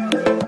Bye.